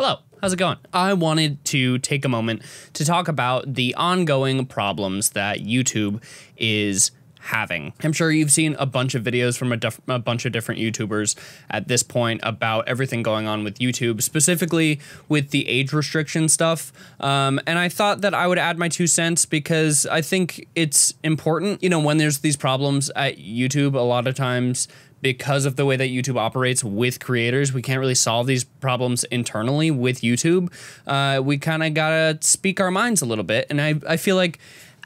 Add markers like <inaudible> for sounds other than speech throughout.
Hello, how's it going? I wanted to take a moment to talk about the ongoing problems that YouTube is having. I'm sure you've seen a bunch of videos from a, a, bunch of different YouTubers at this point about everything going on with YouTube, specifically with the age restriction stuff. Um, and I thought that I would add my two cents because I think it's important. You know, when there's these problems at YouTube, a lot of times because of the way that YouTube operates with creators, we can't really solve these problems internally with YouTube. Uh, we kind of gotta speak our minds a little bit, and I I feel like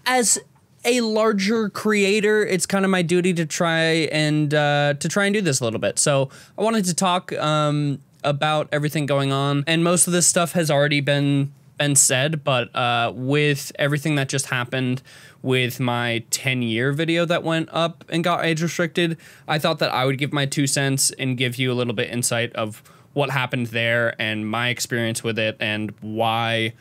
as a larger creator, it's kind of my duty to try and uh, to try and do this a little bit. So I wanted to talk um, about everything going on, and most of this stuff has already been been said, but uh, with everything that just happened with my 10 year video that went up and got age restricted, I thought that I would give my two cents and give you a little bit insight of what happened there and my experience with it and why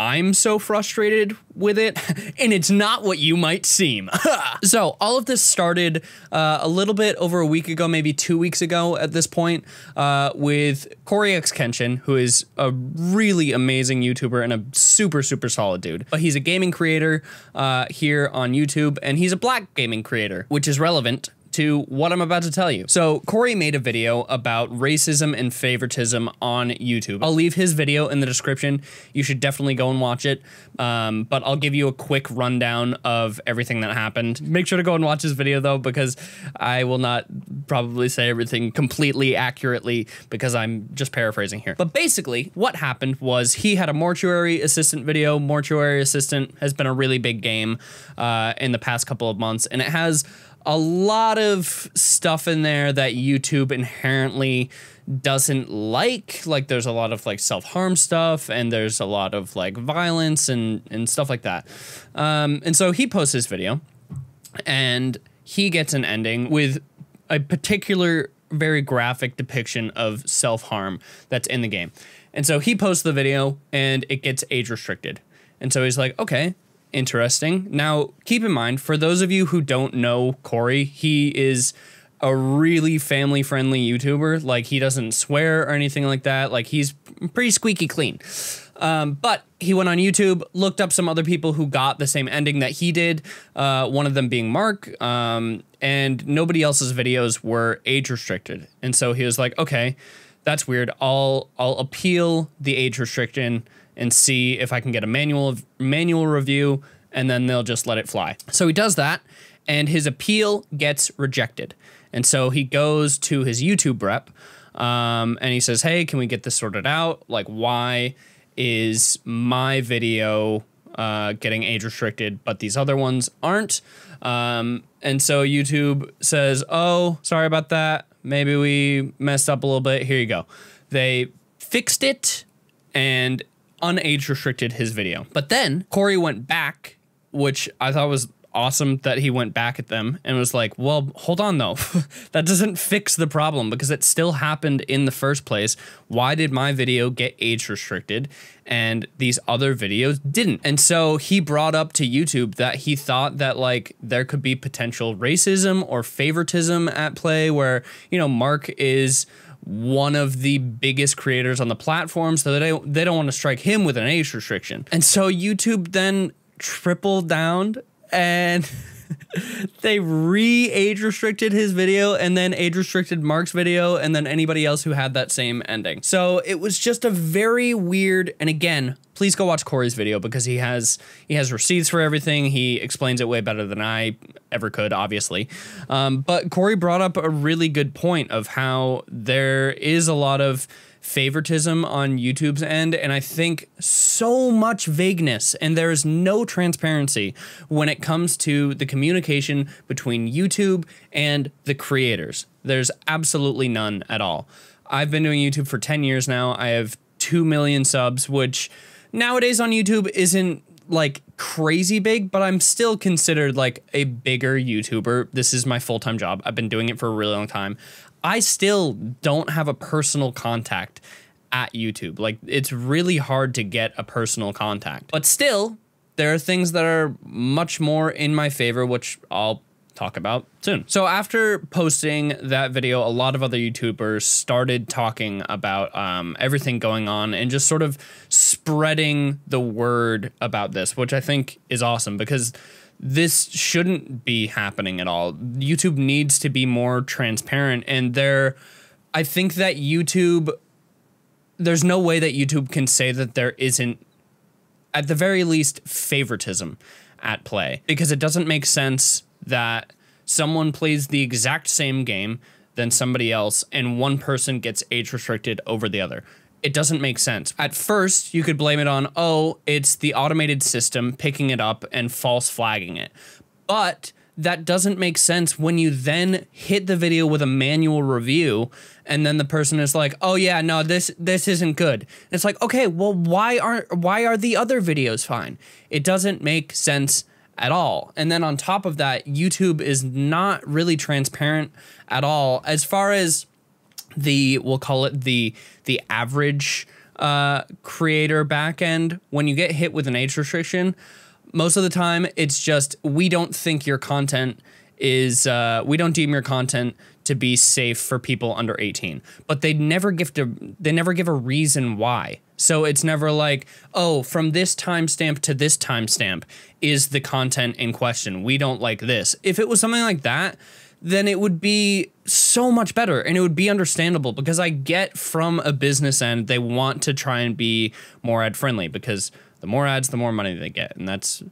I'm so frustrated with it, <laughs> and it's not what you might seem. <laughs> so, all of this started uh, a little bit over a week ago, maybe two weeks ago at this point, uh, with Cory X Kenshin, who is a really amazing YouTuber and a super, super solid dude. But he's a gaming creator uh, here on YouTube, and he's a black gaming creator, which is relevant to what I'm about to tell you. So, Cory made a video about racism and favoritism on YouTube. I'll leave his video in the description. You should definitely go and watch it. Um, but I'll give you a quick rundown of everything that happened. Make sure to go and watch his video though, because I will not probably say everything completely accurately because I'm just paraphrasing here. But basically, what happened was he had a mortuary assistant video. Mortuary assistant has been a really big game uh, in the past couple of months, and it has a lot of stuff in there that YouTube inherently doesn't like. Like there's a lot of like self-harm stuff and there's a lot of like violence and and stuff like that. Um, and so he posts this video and he gets an ending with a particular very graphic depiction of self-harm that's in the game. And so he posts the video and it gets age restricted. And so he's like, okay, interesting. Now, keep in mind, for those of you who don't know Cory, he is a really family friendly YouTuber. Like, he doesn't swear or anything like that. Like, he's pretty squeaky clean. Um, but he went on YouTube, looked up some other people who got the same ending that he did, uh, one of them being Mark, um, and nobody else's videos were age restricted. And so he was like, okay, that's weird. I'll I'll appeal the age restriction and see if I can get a manual manual review, and then they'll just let it fly. So he does that, and his appeal gets rejected. And so he goes to his YouTube rep, um, and he says, "Hey, can we get this sorted out? Like, why is my video uh, getting age restricted, but these other ones aren't?" Um, and so YouTube says, "Oh, sorry about that. Maybe we messed up a little bit. Here you go." They fixed it, and unage restricted his video. But then Cory went back, which I thought was awesome that he went back at them and was like, well, hold on though. <laughs> that doesn't fix the problem because it still happened in the first place. Why did my video get age restricted and these other videos didn't? And so he brought up to YouTube that he thought that like there could be potential racism or favoritism at play where, you know, Mark is one of the biggest creators on the platform, so they they don't want to strike him with an age restriction. And so YouTube then tripled down and <laughs> <laughs> they re age restricted his video and then age restricted Mark's video and then anybody else who had that same ending. So it was just a very weird and again, please go watch Cory's video because he has he has receipts for everything. He explains it way better than I ever could, obviously. Um, but Cory brought up a really good point of how there is a lot of favoritism on YouTube's end, and I think so much vagueness, and there is no transparency when it comes to the communication between YouTube and the creators. There's absolutely none at all. I've been doing YouTube for 10 years now. I have 2 million subs, which nowadays on YouTube isn't like crazy big, but I'm still considered like a bigger YouTuber. This is my full time job. I've been doing it for a really long time. I still don't have a personal contact at YouTube. Like it's really hard to get a personal contact. But still, there are things that are much more in my favor, which I'll talk about soon. So after posting that video, a lot of other YouTubers started talking about um, everything going on and just sort of spreading the word about this, which I think is awesome because this shouldn't be happening at all. YouTube needs to be more transparent and there I think that YouTube there's no way that YouTube can say that there isn't at the very least favoritism at play because it doesn't make sense that someone plays the exact same game than somebody else and one person gets age restricted over the other. It doesn't make sense. At first, you could blame it on, oh, it's the automated system picking it up and false flagging it. But that doesn't make sense when you then hit the video with a manual review and then the person is like, "Oh yeah, no, this this isn't good." And it's like, "Okay, well why aren't why are the other videos fine?" It doesn't make sense at all. And then on top of that, YouTube is not really transparent at all as far as the we'll call it the the average uh, creator backend. When you get hit with an age restriction, most of the time it's just we don't think your content is uh, we don't deem your content to be safe for people under 18 but they never give a, they never give a reason why. So it's never like oh from this timestamp to this timestamp is the content in question. We don't like this. If it was something like that then it would be so much better and it would be understandable because I get from a business end they want to try and be more ad friendly because the more ads the more money they get and that's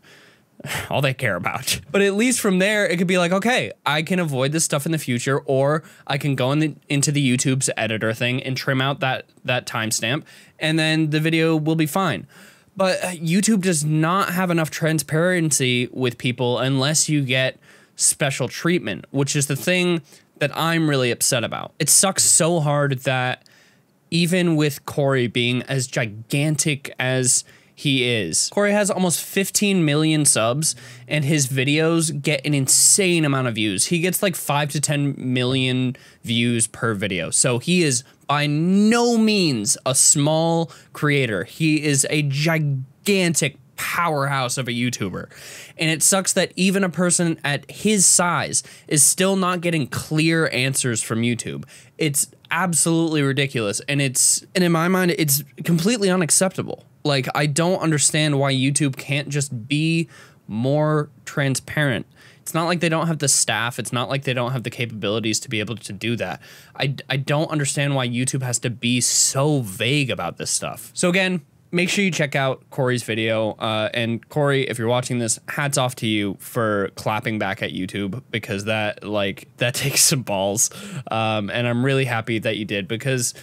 <laughs> all they care about. But at least from there, it could be like, okay, I can avoid this stuff in the future, or I can go in the, into the YouTube's editor thing and trim out that that timestamp, and then the video will be fine. But uh, YouTube does not have enough transparency with people unless you get special treatment, which is the thing that I'm really upset about. It sucks so hard that even with Cory being as gigantic as he is. Cory has almost 15 million subs, and his videos get an insane amount of views. He gets like 5 to 10 million views per video. So he is by no means a small creator. He is a gigantic powerhouse of a YouTuber. And it sucks that even a person at his size is still not getting clear answers from YouTube. It's absolutely ridiculous and it's and in my mind it's completely unacceptable. Like, I don't understand why YouTube can't just be more transparent. It's not like they don't have the staff. It's not like they don't have the capabilities to be able to do that. I, I don't understand why YouTube has to be so vague about this stuff. So, again, make sure you check out Cory's video. Uh, and Cory, if you're watching this, hats off to you for clapping back at YouTube because that, like, <laughs> that takes some balls. Um, and I'm really happy that you did because,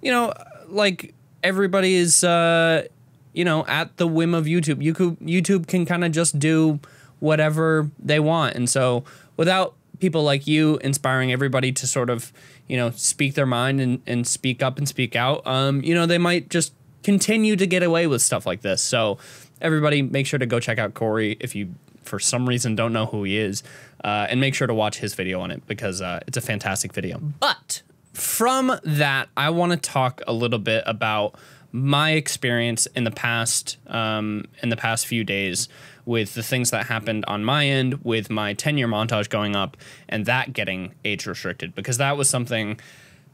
you know, like, everybody is. Uh, you know, at the whim of YouTube. YouTube, YouTube can kind of just do whatever they want. And so without people like you inspiring everybody to sort of, you know, speak their mind and, and speak up and speak out, um, you know, they might just continue to get away with stuff like this. So everybody make sure to go check out Cory if you for some reason don't know who he is, uh, and make sure to watch his video on it because uh, it's a fantastic video. But from that, I want to talk a little bit about my experience in the past um, in the past few days with the things that happened on my end with my 10 year montage going up and that getting age restricted because that was something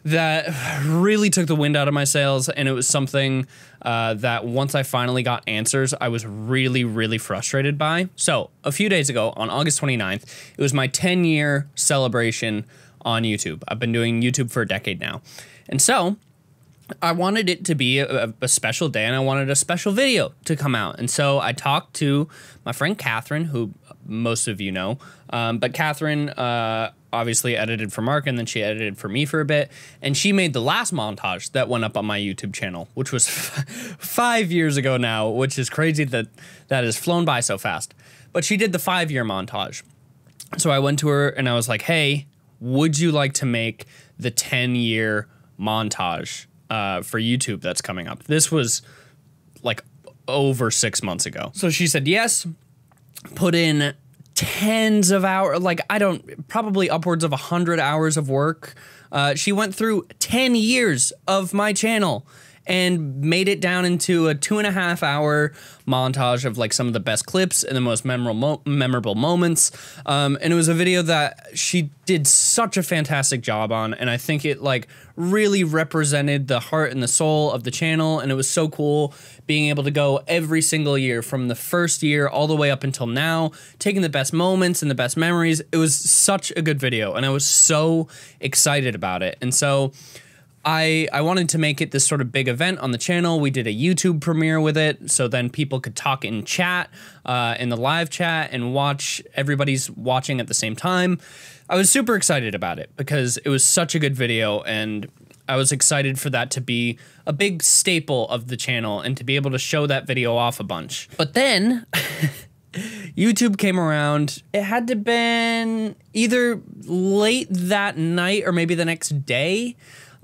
that really took the wind out of my sails and it was something uh, that once i finally got answers i was really really frustrated by so a few days ago on august 29th it was my 10 year celebration on youtube i've been doing youtube for a decade now and so I wanted it to be a, a, special day and I wanted a special video to come out. And so I talked to my friend Catherine, who most of you know. Um, but Catherine uh, obviously edited for Mark and then she edited for me for a bit. And she made the last montage that went up on my YouTube channel, which was <laughs> five years ago now, which is crazy that that has flown by so fast. But she did the five year montage. So I went to her and I was like, hey, would you like to make the 10 year montage? uh, for YouTube that's coming up. This was like over six months ago. So she said yes, put in tens of hours, like I don't, probably upwards of a hundred hours of work. Uh, she went through 10 years of my channel and made it down into a two and a half hour montage of like some of the best clips and the most memorable mo- memorable moments. Um, and it was a video that she did such a fantastic job on, and I think it like really represented the heart and the soul of the channel. And it was so cool being able to go every single year from the first year all the way up until now, taking the best moments and the best memories. It was such a good video, and I was so excited about it. And so I I wanted to make it this sort of big event on the channel. We did a YouTube premiere with it, so then people could talk in chat, uh, in the live chat, and watch. Everybody's watching at the same time. I was super excited about it because it was such a good video, and I was excited for that to be a big staple of the channel and to be able to show that video off a bunch. But then. <laughs> YouTube came around. It had to been either late that night or maybe the next day.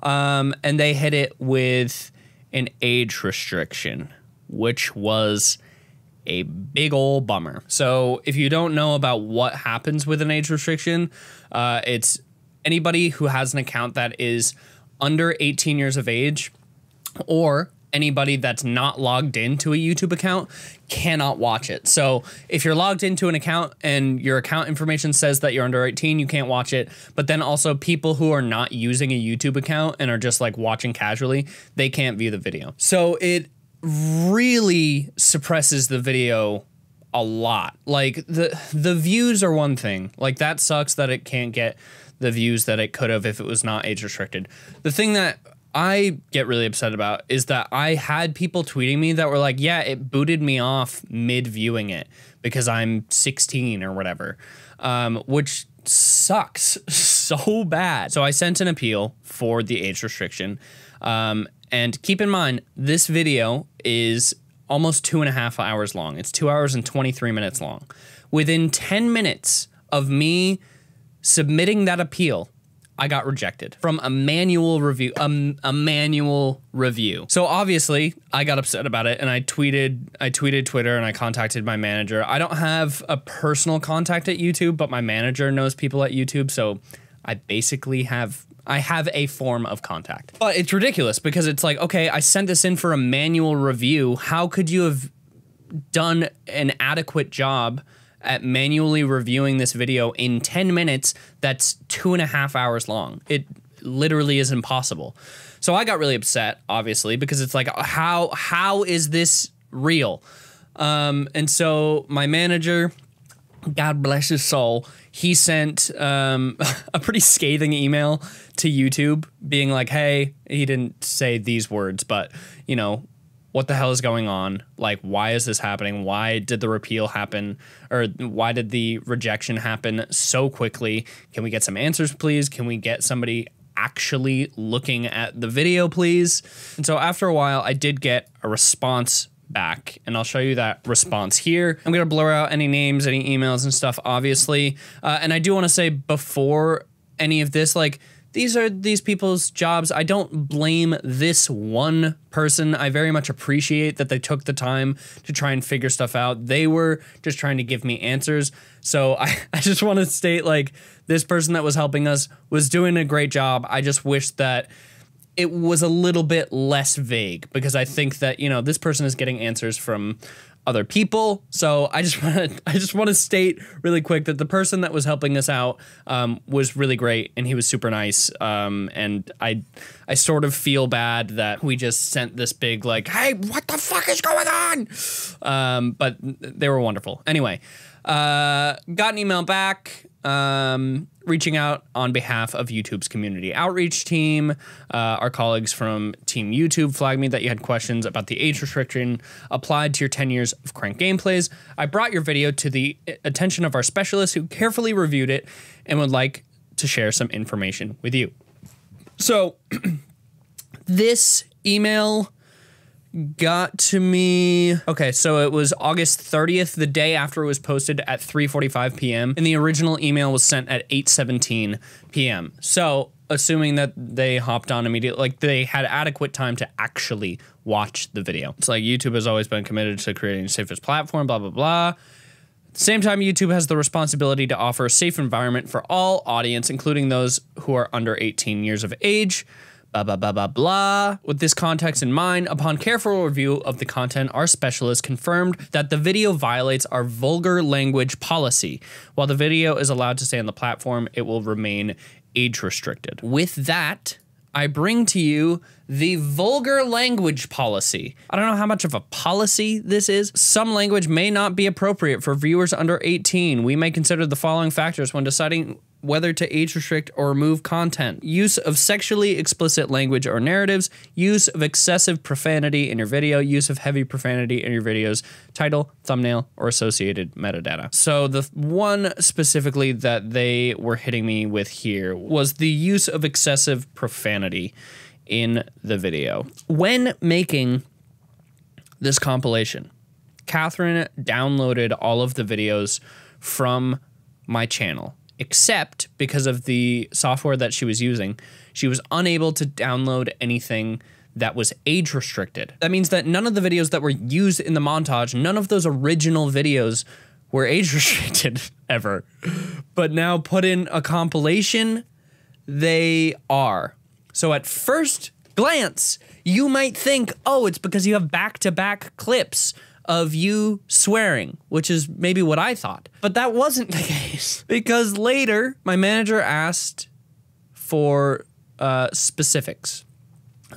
Um, and they hit it with an age restriction, which was a big old bummer. So, if you don't know about what happens with an age restriction, uh, it's anybody who has an account that is under 18 years of age or anybody that's not logged into a YouTube account cannot watch it. So if you're logged into an account and your account information says that you're under 18, you can't watch it. But then also people who are not using a YouTube account and are just like watching casually, they can't view the video. So it really suppresses the video a lot. Like the the views are one thing. Like that sucks that it can't get the views that it could have if it was not age restricted. The thing that I get really upset about is that I had people tweeting me that were like, yeah, it booted me off mid viewing it because I'm 16 or whatever, um, which sucks <laughs> so bad. So I sent an appeal for the age restriction. Um, and keep in mind, this video is almost two and a half hours long. It's two hours and 23 minutes long. Within 10 minutes of me submitting that appeal, I got rejected from a manual review, um, a manual review. So obviously, I got upset about it, and I tweeted, I tweeted Twitter, and I contacted my manager. I don't have a personal contact at YouTube, but my manager knows people at YouTube, so I basically have I have a form of contact. But it's ridiculous because it's like, okay, I sent this in for a manual review. How could you have done an adequate job? At manually reviewing this video in 10 minutes that's two and a half hours long. It literally is impossible. So I got really upset, obviously, because it's like, how how is this real? Um, and so my manager, God bless his soul, he sent um, <laughs> a pretty scathing email to YouTube being like, hey, he didn't say these words, but, you know, what the hell is going on? Like, why is this happening? Why did the repeal happen? Or why did the rejection happen so quickly? Can we get some answers, please? Can we get somebody actually looking at the video, please? And so after a while, I did get a response back and I'll show you that response here. I'm gonna blur out any names, any emails and stuff, obviously. Uh, and I do wanna say before any of this, like, these are these people's jobs. I don't blame this one person. I very much appreciate that they took the time to try and figure stuff out. They were just trying to give me answers. So <laughs> I, I just want to state like this person that was helping us was doing a great job. I just wish that it was a little bit less vague because I think that, you know, this person is getting answers from other people. So I just <laughs> want to I just want to state really quick that the person that was helping us out um, was really great and he was super nice. Um, and I I sort of feel bad that we just sent this big like, hey, what the fuck is going on? Um, but they were wonderful. Anyway, uh, got an email back. Um, reaching out on behalf of YouTube's community outreach team. Uh, our colleagues from Team YouTube flagged me that you had questions about the age restriction applied to your 10 years of crank gameplays. I brought your video to the attention of our specialists who carefully reviewed it and would like to share some information with you. So, <clears throat> this email got to me okay so it was august 30th the day after it was posted at 3.45 p.m and the original email was sent at 8.17 p.m so assuming that they hopped on immediately like they had adequate time to actually watch the video. It's like youtube has always been committed to creating the safest platform blah blah blah. Same time, YouTube has the responsibility to offer a safe environment for all audience, including those who are under 18 years of age. Blah, blah, blah, blah, blah. With this context in mind, upon careful review of the content, our specialist confirmed that the video violates our vulgar language policy. While the video is allowed to stay on the platform, it will remain age restricted. With that, I bring to you the vulgar language policy. I don't know how much of a policy this is. Some language may not be appropriate for viewers under 18. We may consider the following factors when deciding whether to age restrict or remove content. Use of sexually explicit language or narratives, use of excessive profanity in your video, use of heavy profanity in your videos, title, thumbnail, or associated metadata. So the one specifically that they were hitting me with here was the use of excessive profanity in the video. When making this compilation, Catherine downloaded all of the videos from my channel except because of the software that she was using, she was unable to download anything that was age restricted. That means that none of the videos that were used in the montage, none of those original videos were age <laughs> restricted ever. But now put in a compilation, they are. So at first glance, you might think, oh, it's because you have back to back clips of you swearing, which is maybe what I thought. But that wasn't the case because later my manager asked for uh, specifics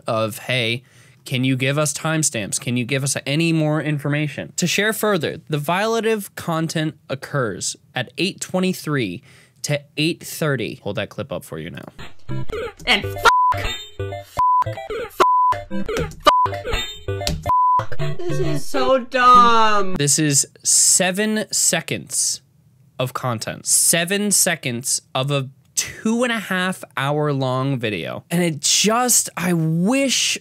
of, hey, can you give us timestamps? Can you give us any more information? To share further, the violative content occurs at 823 to 830. Hold that clip up for you now. And f This is so dumb. This is seven seconds of content. Seven seconds of a two and a half hour long video. And it just, I wish,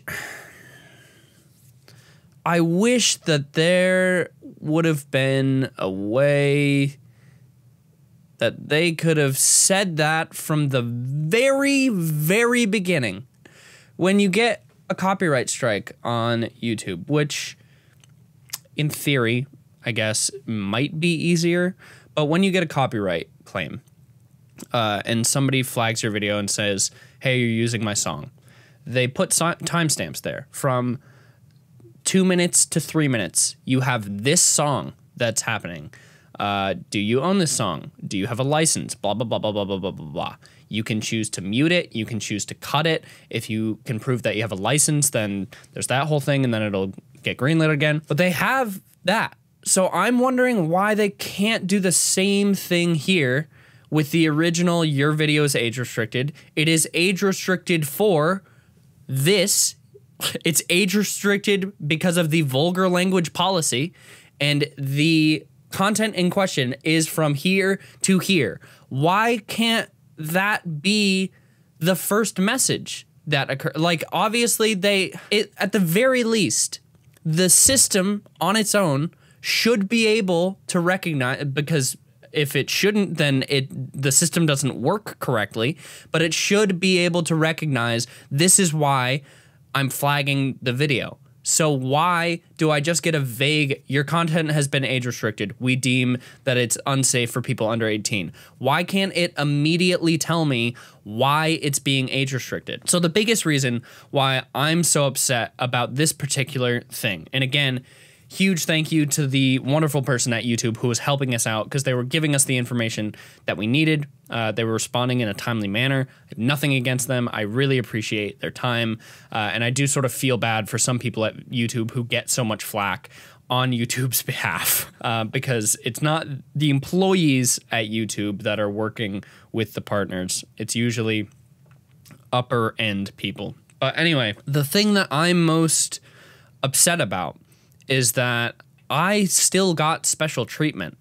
I wish that there would have been a way that they could have said that from the very, very beginning. When you get a copyright strike on YouTube, which in theory, I guess, might be easier. But when you get a copyright claim uh, and somebody flags your video and says, hey, you're using my song, they put so- timestamps there from two minutes to three minutes. You have this song that's happening. Uh, do you own this song? Do you have a license? Blah, blah, blah, blah, blah, blah, blah, blah, blah. You can choose to mute it. You can choose to cut it. If you can prove that you have a license, then there's that whole thing, and then it'll get greenlit again. But they have that. So I'm wondering why they can't do the same thing here with the original Your Video is Age Restricted. It is age restricted for this. <laughs> It's age restricted because of the vulgar language policy, and the content in question is from here to here. Why can't that be the first message that occur? Like, obviously, they, it, at the very least, the system on its own should be able to recognize because if it shouldn't then it the system doesn't work correctly but it should be able to recognize this is why i'm flagging the video so why do I just get a vague your content has been age restricted? We deem that it's unsafe for people under 18. Why can't it immediately tell me why it's being age restricted? So the biggest reason why I'm so upset about this particular thing. And again, huge thank you to the wonderful person at YouTube who was helping us out because they were giving us the information that we needed. Uh, they were responding in a timely manner. nothing against them. I really appreciate their time. Uh, and I do sort of feel bad for some people at YouTube who get so much flack on YouTube's <laughs> behalf uh, because it's not the employees at YouTube that are working with the partners, it's usually upper end people. But anyway, the thing that I'm most upset about is that I still got special treatment.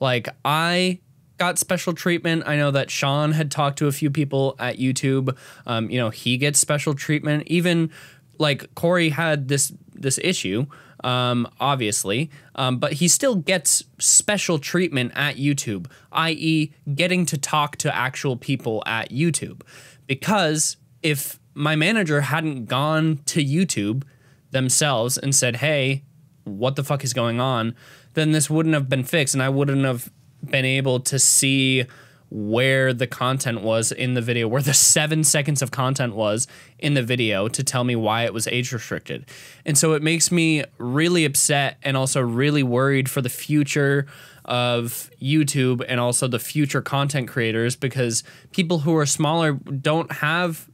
Like I got special treatment. I know that Sean had talked to a few people at YouTube. Um, you know, he gets special treatment. Even like Cory had this this issue, um, obviously, um, but he still gets special treatment at YouTube, i.e., getting to talk to actual people at YouTube. Because if my manager hadn't gone to YouTube themselves and said, "Hey, what the fuck is going on, then this wouldn't have been fixed and I wouldn't have been able to see where the content was in the video, where the seven seconds of content was in the video to tell me why it was age restricted. And so it makes me really upset and also really worried for the future of YouTube and also the future content creators because people who are smaller don't have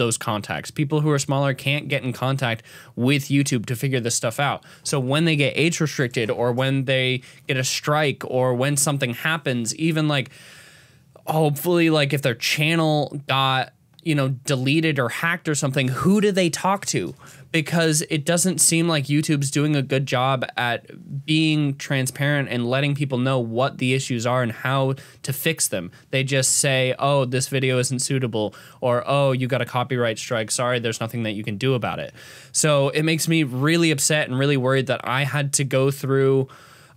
those contacts. People who are smaller can't get in contact with YouTube to figure this stuff out. So when they get age restricted or when they get a strike or when something happens, even like hopefully like if their channel got you know deleted or hacked or something who do they talk to because it doesn't seem like YouTube's doing a good job at being transparent and letting people know what the issues are and how to fix them. They just say, "Oh, this video isn't suitable," or "Oh, you got a copyright strike. Sorry, there's nothing that you can do about it." So, it makes me really upset and really worried that I had to go through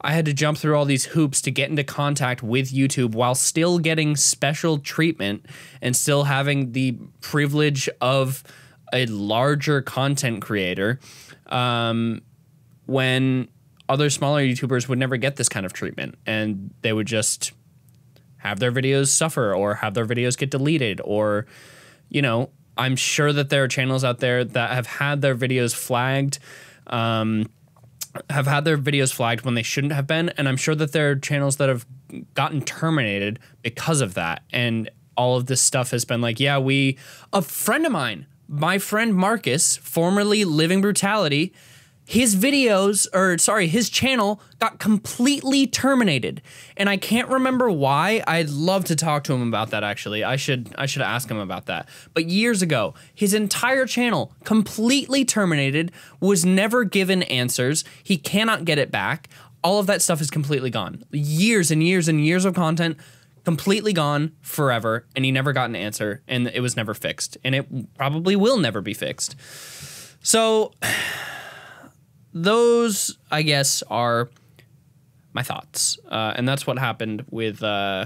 I had to jump through all these hoops to get into contact with YouTube while still getting special treatment and still having the privilege of a larger content creator um, when other smaller YouTubers would never get this kind of treatment and they would just have their videos suffer or have their videos get deleted or, you know, I'm sure that there are channels out there that have had their videos flagged. Um, have had their videos flagged when they shouldn't have been, and I'm sure that there are channels that have gotten terminated because of that. And all of this stuff has been like, yeah, we a friend of mine, my friend Marcus, formerly Living Brutality, his videos or sorry his channel got completely terminated. And i can't remember why. I'd love to talk to him about that actually. I should i should ask him about that. But years ago his entire channel completely terminated was never given answers. He cannot get it back. All of that stuff is completely gone. Years and years and years of content completely gone forever. And he never got an answer and it was never fixed. And it probably will never be fixed. So those, I guess, are my thoughts, uh, and that's what happened with uh,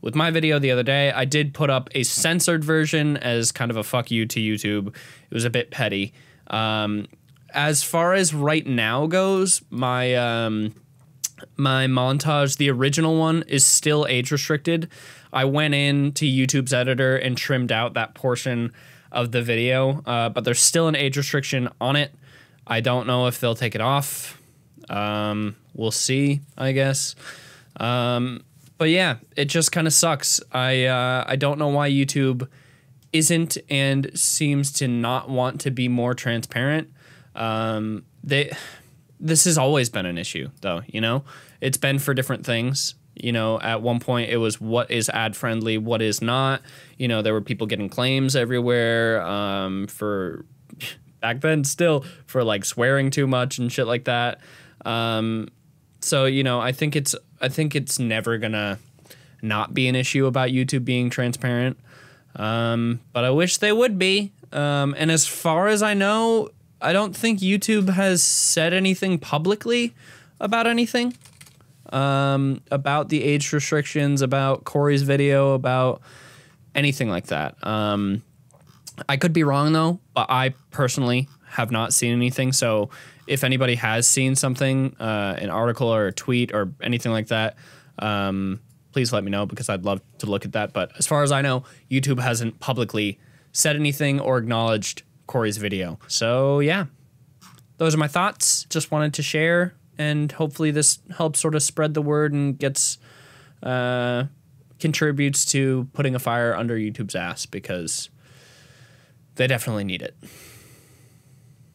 with my video the other day. I did put up a censored version as kind of a fuck you to YouTube. It was a bit petty. Um, as far as right now goes, my um, my montage, the original one, is still age restricted. I went in to YouTube's editor and trimmed out that portion of the video, uh, but there's still an age restriction on it. I don't know if they'll take it off. Um, we'll see, I guess. Um, but yeah, it just kind of sucks. I uh, I don't know why YouTube isn't and seems to not want to be more transparent. Um, they this has always been an issue, though. You know, it's been for different things. You know, at one point it was what is ad friendly, what is not. You know, there were people getting claims everywhere um, for back then still for like swearing too much and shit like that. Um, so you know, I think it's I think it's never gonna not be an issue about YouTube being transparent. Um, but I wish they would be. Um, and as far as I know, I don't think YouTube has said anything publicly about anything. Um, about the age restrictions, about Cory's video, about anything like that. Um, I could be wrong though, but I personally have not seen anything. So if anybody has seen something, uh, an article or a tweet or anything like that, um, please let me know because I'd love to look at that. But as far as I know, YouTube hasn't publicly said anything or acknowledged Cory's video. So yeah, those are my thoughts. Just wanted to share, and hopefully this helps sort of spread the word and gets uh, contributes to putting a fire under YouTube's ass because they definitely need it.